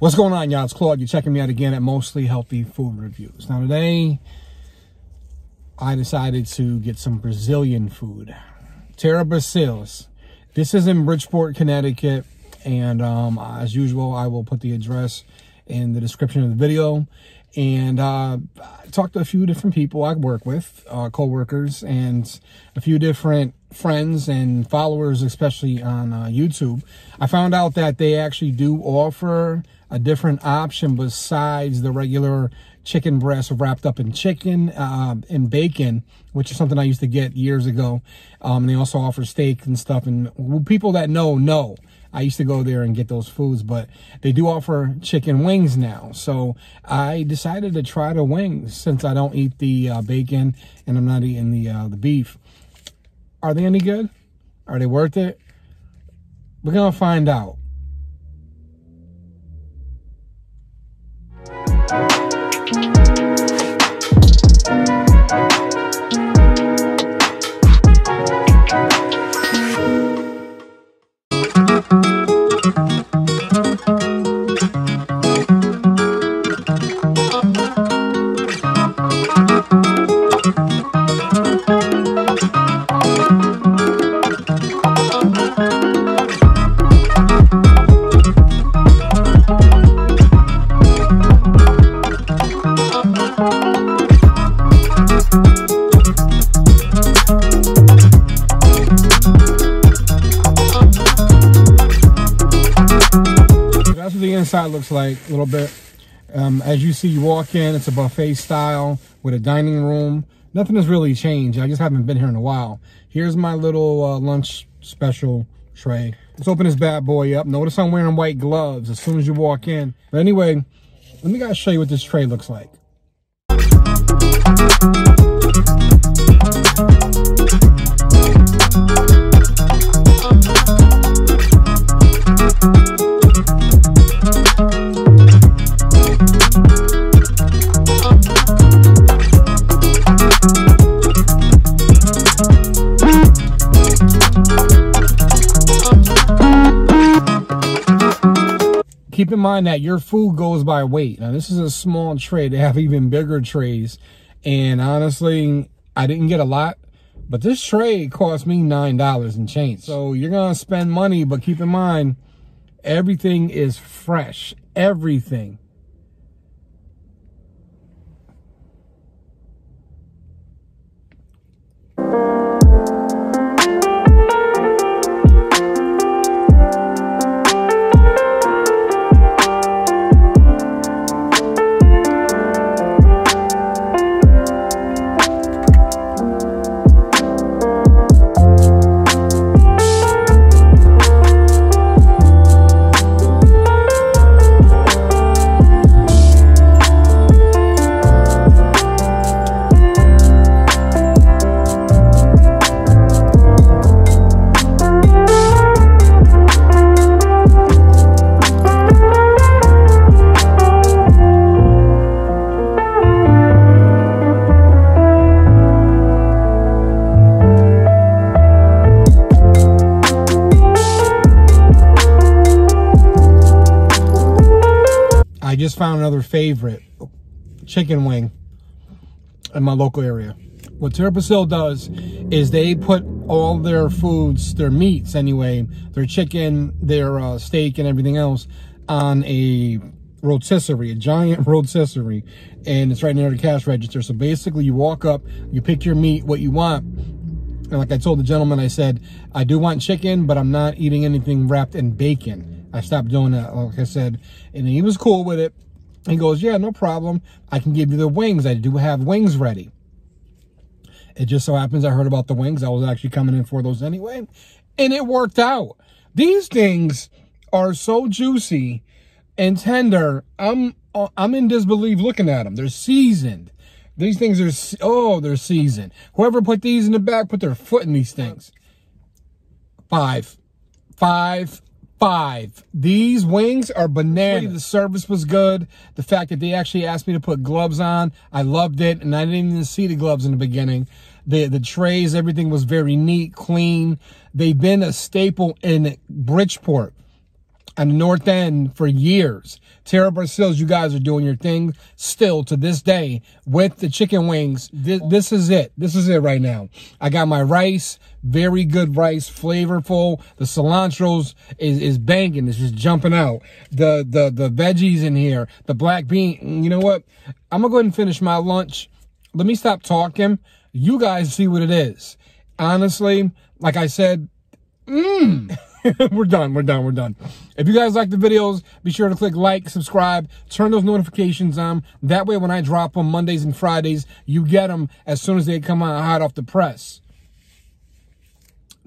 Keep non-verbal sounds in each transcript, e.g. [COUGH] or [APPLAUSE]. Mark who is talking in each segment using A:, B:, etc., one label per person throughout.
A: What's going on, y'all? It's Claude. You're checking me out again at Mostly Healthy Food Reviews. Now, today, I decided to get some Brazilian food. Terra Brasilis. This is in Bridgeport, Connecticut. And um, as usual, I will put the address in the description of the video. And uh, I talked to a few different people I work with, uh, co-workers, and a few different friends and followers, especially on uh, YouTube. I found out that they actually do offer a different option besides the regular chicken breast wrapped up in chicken uh, and bacon, which is something I used to get years ago. Um, they also offer steak and stuff. And people that know, know. I used to go there and get those foods, but they do offer chicken wings now. So I decided to try the wings since I don't eat the uh, bacon and I'm not eating the uh, the beef. Are they any good? Are they worth it? We're going to find out. Bye. Inside looks like a little bit. Um, as you see, you walk in, it's a buffet style with a dining room. Nothing has really changed. I just haven't been here in a while. Here's my little uh, lunch special tray. Let's open this bad boy up. Notice I'm wearing white gloves as soon as you walk in. But anyway, let me guys show you what this tray looks like. Keep in mind that your food goes by weight. Now, this is a small tray. They have even bigger trays. And honestly, I didn't get a lot. But this tray cost me $9 and change. So you're going to spend money, but keep in mind, everything is fresh. Everything. Just found another favorite chicken wing in my local area. What Terra Brasil does is they put all their foods, their meats anyway, their chicken, their uh, steak and everything else on a rotisserie, a giant [LAUGHS] rotisserie, and it's right near the cash register. So basically you walk up, you pick your meat, what you want, and like I told the gentleman, I said, I do want chicken, but I'm not eating anything wrapped in bacon. I stopped doing that, like I said, and he was cool with it. He goes, yeah, no problem. I can give you the wings. I do have wings ready. It just so happens I heard about the wings. I was actually coming in for those anyway, and it worked out. These things are so juicy and tender. I'm I'm in disbelief looking at them. They're seasoned. These things are, oh, they're seasoned. Whoever put these in the back put their foot in these things. Five. Five five. These wings are bananas. The service was good. The fact that they actually asked me to put gloves on, I loved it. And I didn't even see the gloves in the beginning. The, the trays, everything was very neat, clean. They've been a staple in Bridgeport. On the North End for years. Terra Brazils, you guys are doing your thing still to this day with the chicken wings. This, this is it. This is it right now. I got my rice, very good rice, flavorful. The cilantro's is, is banging. It's just jumping out. The, the, the veggies in here, the black bean. You know what? I'm to go ahead and finish my lunch. Let me stop talking. You guys see what it is. Honestly, like I said, mmm. [LAUGHS] we're done. We're done. We're done. If you guys like the videos, be sure to click like, subscribe, turn those notifications on. That way, when I drop them Mondays and Fridays, you get them as soon as they come out hot off the press.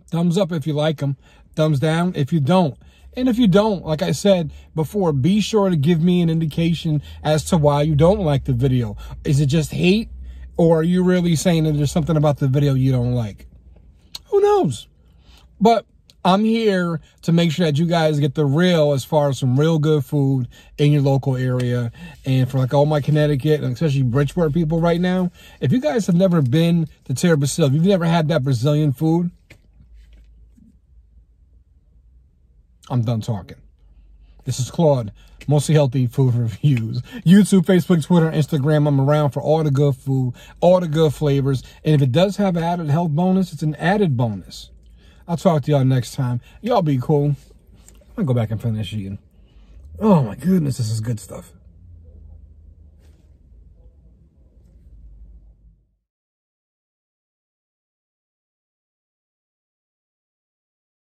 A: Thumbs up if you like them. Thumbs down if you don't. And if you don't, like I said before, be sure to give me an indication as to why you don't like the video. Is it just hate? Or are you really saying that there's something about the video you don't like? Who knows? But I'm here to make sure that you guys get the real as far as some real good food in your local area. And for like all my Connecticut and especially Bridgeport people right now, if you guys have never been to Terra Brazil, if you've never had that Brazilian food, I'm done talking. This is Claude, mostly healthy food reviews. YouTube, Facebook, Twitter, Instagram. I'm around for all the good food, all the good flavors. And if it does have added health bonus, it's an added bonus. I'll talk to y'all next time. Y'all be cool. I'm gonna go back and finish eating. Oh my goodness, this is good stuff.